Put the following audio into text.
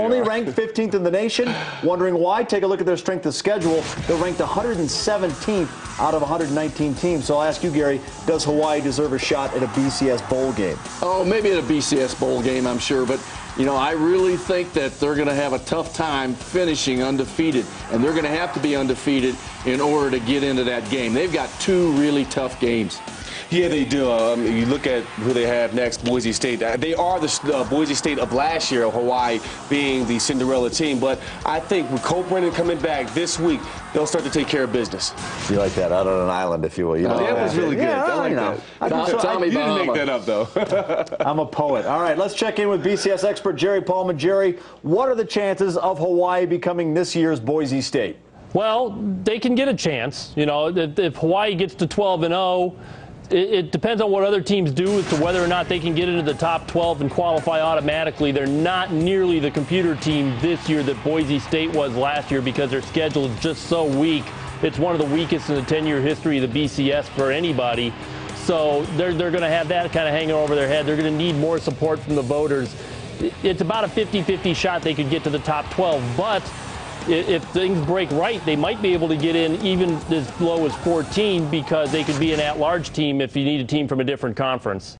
only ranked 15th in the nation. Wondering why? Take a look at their strength of schedule. They're ranked 117th out of 119 teams. So I'll ask you, Gary, does Hawaii deserve a shot at a BCS bowl game? Oh, maybe at a BCS bowl game, I'm sure. But you know, I really think that they're going to have a tough time finishing undefeated, and they're going to have to be undefeated in order to get into that game. They've got two really tough games. Yeah, they do. Um, you look at who they have next, Boise State. Uh, they are the uh, Boise State of last year, Hawaii being the Cinderella team. But I think with Colt Brennan coming back this week, they'll start to take care of business. You like that, out on an island, if you will. You know, that was really good. Yeah, I like you know. that. I, so, Tommy you didn't make that up, though. I'm a poet. All right, let's check in with BCS expert Jerry Palm. Jerry, what are the chances of Hawaii becoming this year's Boise State? Well, they can get a chance. You know, if, if Hawaii gets to 12 and 0, it, it, depends on what other teams do as to whether or not they can get into the top 12 and qualify automatically. They're not nearly the computer team this year that Boise State was last year because their schedule is just so weak. It's one of the weakest in the 10-year history of the BCS for anybody. So they're, they're going to have that kind of hanging over their head. They're going to need more support from the voters. It's about a 50-50 shot they could get to the top 12, but if things break right, they might be able to get in even as low as 14 because they could be an at-large team if you need a team from a different conference.